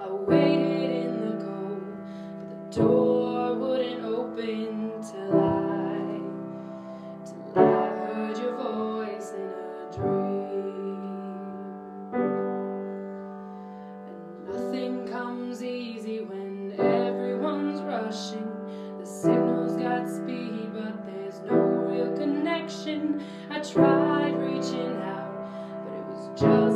I waited in the cold, but the door wouldn't open till I, till I heard your voice in a dream. And nothing comes easy when everyone's rushing. The signal's got speed, but there's no real connection. I tried reaching out, but it was just.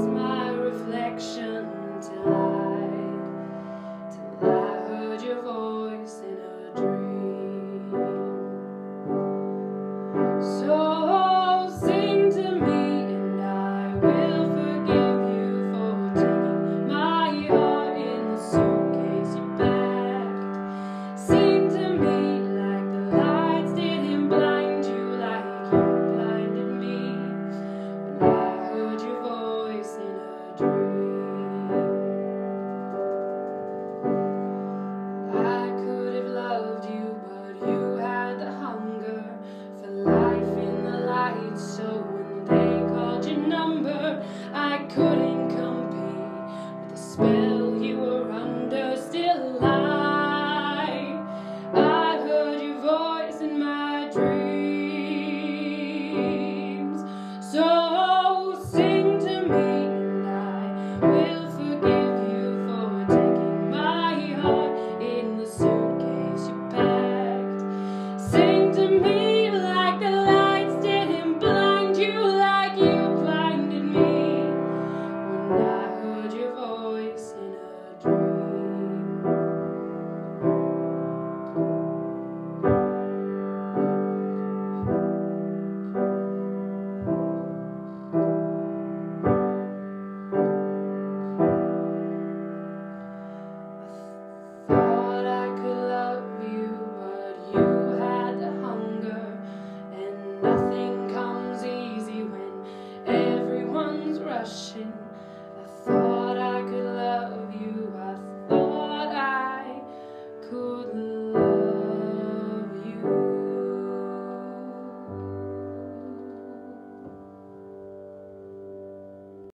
So